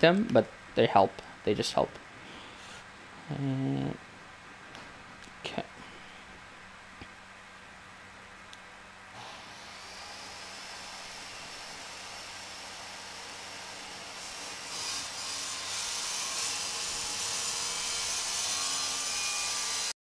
them, but they help. They just help. Uh,